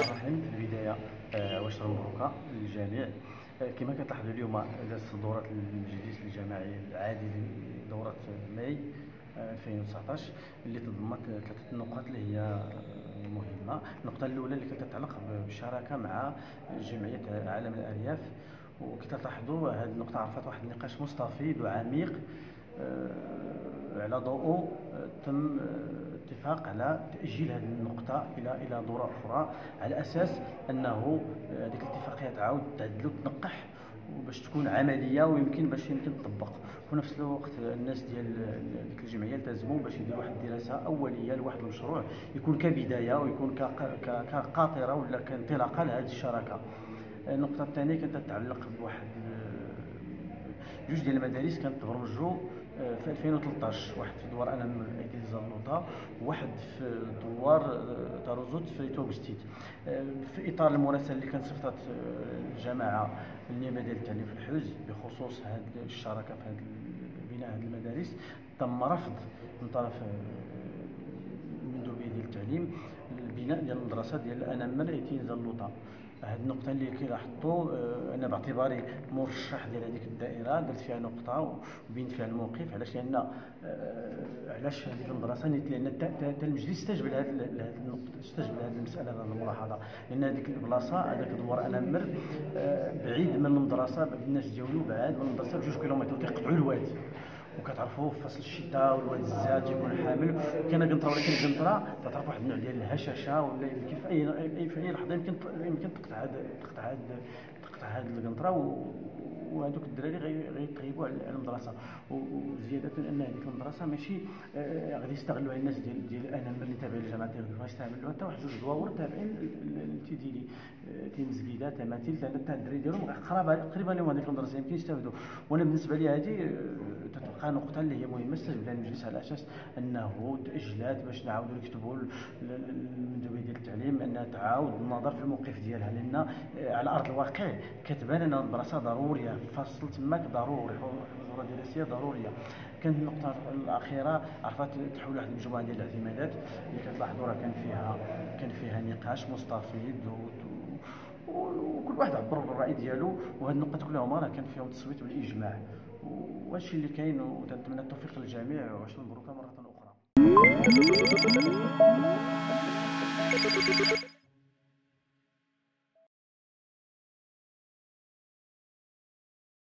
الرحيم في البداية آه، واش مبروكه للجميع. آه، كما كتلاحظوا اليوم دازت دوره المجلس الجماعي العادي لدورة ماي آه، 2019 اللي تضمنت ثلاثة نقاط اللي هي آه، مهمة. النقطة الأولى اللي كتتعلق بالشراكه مع جمعية عالم الأرياف. وكتلاحظوا هذه النقطة عرفت واحد النقاش مستفيض وعميق آه، على ضوء آه، تم آه، اتفاق على تأجيل هذه النقطة إلى إلى دورة أخرى على أساس أنه هذيك الاتفاقية تعاود تعدل وتنقح وباش تكون عملية ويمكن باش يمكن تطبق. وفي نفس الوقت الناس ديال ديك الجمعية التزموا باش يديروا واحد الدراسة أولية لواحد المشروع يكون كبداية ويكون كق- ك- كقاطرة ولا كانطلاقة لهذه الشراكة. النقطة الثانية كانت تتعلق بواحد جوج ديال المدارس كانت تبرمجوا آه، في 2013 واحد في دوار أنا من ايدي زلوطه وواحد في دوار آه، تاروزوت في توغستيت. آه، في إطار المراسله اللي كانت صيفطت آه، الجماعة النيابة ديال التعليم في الحوز بخصوص هذه الشراكة في هذا بناء هذه المدارس تم رفض من طرف المندوبيه ديال التعليم البناء ديال المدرسة ديال انمر ايتين زلوطه هذه النقطة اللي كيلاحظوا آه، أنا باعتباري مرشح ديال هذيك الدائرة درت فيها نقطة وبينت فيها الموقف علاش؟ لأن آه، علاش هذيك المدرسة نيت؟ لأن تا المجلس استجب لهذه النقطة استجب لهذه المسألة لهذه الملاحظة لأن هذيك البلاصة هذاك دوار أنمر آه، بعيد من المدرسة الناس ديالو بعاد من المدرسة بجوج كيلومتر وتيقطعوا الواد. وكتعرفوا في فصل الشتاء والواد الزاد تيكون حامل. كاينة قنطره ولكن القنطره تعرف واحد النوع ديال الهشاشة ولا يمكن في اي في أي لحظة يمكن يمكن تقطع هاد تقطع هاد تقطع هاد القنطرة. وهذوك الدراري غي- غيتغيبوا على المدرسة. وزيادة أن هذيك المدرسة ماشي آه، غادي يستغلوها الناس ديال ديال أنا اللي تابعين للجامعه ديال غيستعملوها حتى واحد جوج دواور تابعين لتيديلي تيمزكيده تماثيل لأن حتى الدراري ديالهم. قرابه قريبة لهم هذيك المدرسة يمكن يستافدوا وأنا بالنسبة لي هذه تتبقى نقطه اللي هي مهمة استجب لها المجلس على أساس أنه تاجيلات باش نعاودوا نكتبوا للمندوبيه ديال التعليم انها تعاود النظر في الموقف ديالها لأن آه، على أرض الواقع كتبان أن المدرسة ضرورية الفصل تماك ضروري حضور دراسية ضرورية. كانت النقطة الأخيرة عرفت تحول واحد المجموعة ديال الاعتمادات اللي كتلاحظوا راه كان فيها كان فيها نقاش مستفيض وكل واحد عبر بالراي ديالو وهاد النقط كلها هما راه كان فيهم تصويت بالاجماع وهادشي اللي كاين وتنتمنى التوفيق للجميع وعشر مبروكه مرة أخرى.